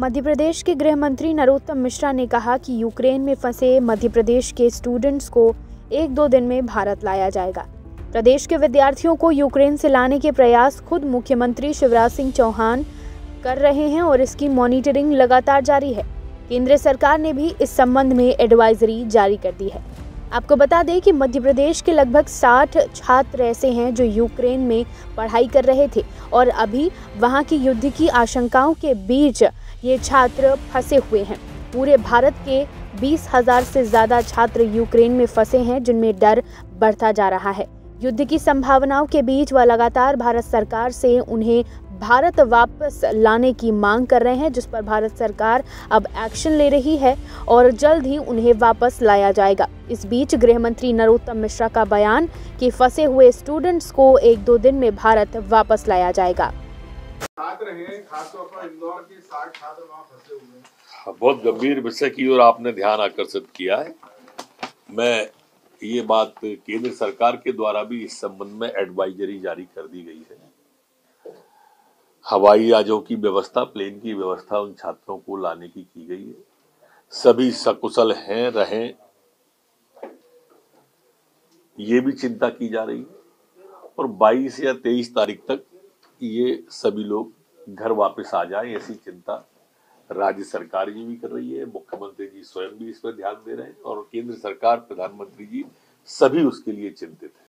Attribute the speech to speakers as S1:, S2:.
S1: मध्य प्रदेश के गृह मंत्री नरोत्तम मिश्रा ने कहा कि यूक्रेन में फंसे मध्य प्रदेश के स्टूडेंट्स को एक दो दिन में भारत लाया जाएगा। प्रदेश के विद्यार्थियों को यूक्रेन से लाने के प्रयास खुद मुख्यमंत्री शिवराज सिंह चौहान कर रहे हैं और इसकी मॉनिटरिंग लगातार जारी है। केंद्र सरकार ने भी इस संबंध में एडवाइजरी जारी कर दी है। आपको बता दें कि मध्य प्रदेश के लगभग 60 छात्र ऐसे हैं जो यूक्रेन में पढ़ाई कर रहे थे और अभी वहाँ की युद्ध की आशंकाओं के बीच ये छात्र फंसे हुए हैं। पूरे भारत के बीस हज़ार से ज़्यादा छात्र यूक्रेन में फंसे हैं, जिनमें डर बढ़ता जा रहा है। युद्ध की संभावनाओं के बीच वह लगातार भारत सरकार से उन्हें भारत वापस लाने की मांग कर रहे हैं, जिस पर भारत सरकार अब एक्शन ले रही है और जल्द ही उन्हें वापस लाया जाएगा। इस बीच गृह मंत्री नरोत्तम मिश्रा का बयान कि फंसे हुए स्टूडेंट्स को एक दो दिन में भारत वापस लाया जाएगा।
S2: हैं बहुत गंभीर विषय की ओर आपने ध्यान आकर्षित किया है। मैं ये बात केंद्र सरकार के द्वारा भी इस संबंध में एडवाइजरी जारी कर दी गई है। हवाई जहाजों की व्यवस्था प्लेन की व्यवस्था उन छात्रों को लाने की की गई है। सभी सकुशल हैं, रहें। ये भी चिंता की जा रही है। और 22 या 23 तारीख तक ये सभी लोग घर वापस आ जाए, ऐसी चिंता राज्य सरकार जी भी कर रही है, मुख्यमंत्री जी स्वयं भी इस पर ध्यान दे रहे हैं और केंद्र सरकार, प्रधानमंत्री जी सभी उसके लिए चिंतित है।